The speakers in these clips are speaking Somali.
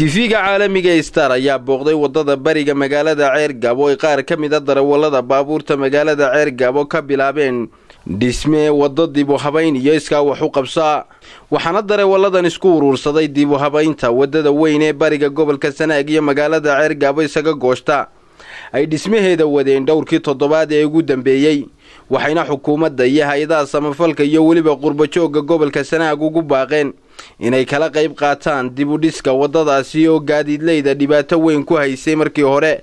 tifiga caalamiga star ayaa booqday waddada bariga magaalada ceergaabo ay qaar ka mid a darawallada baabuurta magaalada ceergaabo ka bilaabeen dhisme waddo dib u habayn iyo iskaa wax u qabsaa waxaana dareewalladan isku uruursaday dib u habaynta waddada weyn ee bariga gobolka sanaag iyo magaalada ceergaabo isaga gooshta ay dhismaheeda wadeen dhowrkii toddobaad ee ugu dambeeyey waxayna xukuumadda iyo hay'adaha samafalka iyo weliba qurbajoogga gobolka sanaag ugu baaqeen inay kala qayb qaataan dib u dhiska waddadaasi oo gaadiidleyda dhibaato weyn ku haysay markii hore.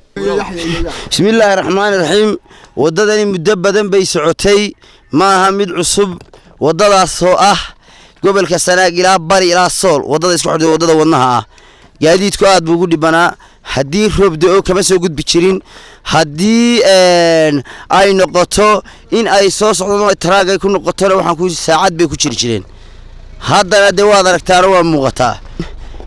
Bismillaahi raxmaani raxiim waddadani muddo badan bay socotay. Ma aha mid cusub waddadaasoo ah gobolka sanaag ilaa bari ilaa sool. Waddada isku xidhay waddada wadnaha ah. Gaadiidku aad buu ugu dhibanaa. Haddii roob da'o kama soo gudbi jirin. Haddii ay noqoto in ay soo socdaan ay ku noqotona waxaan ku saacad bay ku jiri jireen haddana dee waad aragtaana waa muuqataa.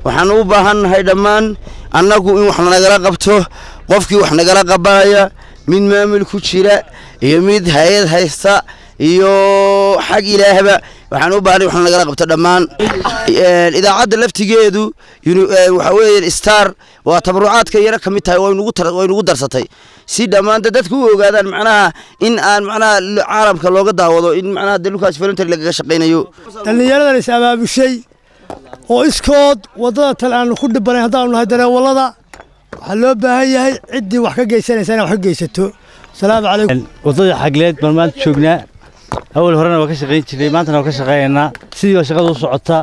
Waxaan u baahannahay dhammaan annagu in wax nagala qabto qofkii wax nagala qabanaya mid maamul ku jira iyo mid hay'ad haysta iyo xag ilaahba. Waxaan u baahnay wax nagala qabto dhammaan idaacadda laftigeedu waxa weeye star waa tabarucaadka yaro ka mid tahay way nugu darsatay. Si dhammaan dadku u ogaadaan macnaha in aan macnaha caalamka looga daawado in macnaha de lukaas voluntary lagaga shaqaynayo. Dhallinyaradan is abaabushay oo iskood waddada tal aanu ku dhibanayn haddaanu nahay dareewallada waxaa loo baahan yahay ciddii wax ka geysanaysa inay wax ka geysato. Asalaamu calaykum. Waddada xagleed baan maanta joognaa awal horena waa ka shaqayn jirnay maantana waa ka shaqaynaynaa sidii waa shaqada u socota.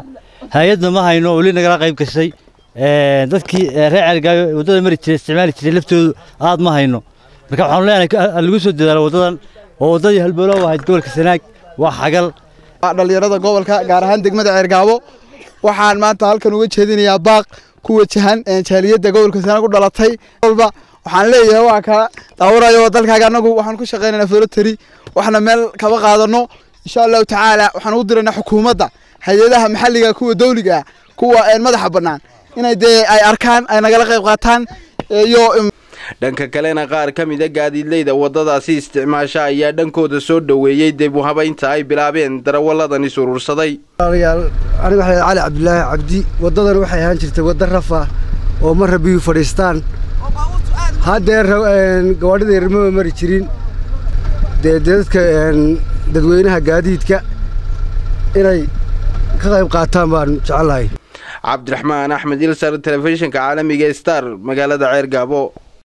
Hay'adna ma hayno weli nagala qayb gashay. Dadkii reer ceelgaayo waddada mari jiray isticmaali jiray laftoodu aad ma hayno. Marka waxaanu leenahay lagu soo dadaalo waddadan oo waddadii halboolow ahayd gobolka sanaag waa xagal. Dhallinyarada gobolka gaar ahaan degmada ceergaabo waxaan maanta halkan uga jeedinayaa baaq ku wajahan jaaliyadda gobolka sanaag u dhalatay. Walba waxaan leeyahay waa ka daawarayo dalkaaga annagu waxaan ku shaqaynaynaa voluntary waxna meel kaba qaadano. Insha allahu tacaala waxaan ugu diraynaa xukuumadda hay'adaha maxalliga kuwa dawliga kuwa madaxa bannaan. Inay dee ay arkaan ay nagala qayb qaataan iyo dhanka kalena qaar ka mida gaadiidleyda waddadaasi isticmaasha ayaa dhankooda soo dhoweeyey dib u habaynta ay bilaabeen darawalladan is urursaday. Aniga waxaa cali cabdilaahi cabdi waddadan waxay ahaan jirtay wadda rafa oo marra biyuu fadhiistaan haddee gawaadhida yarmaba mari jirin. Dee dadka dadweynaha gaadiidka inay ka qayb qaataan baan jecelahay cabdiraxmaan axmed ilsar telefishinka caalamiga star magaalada ceergaabo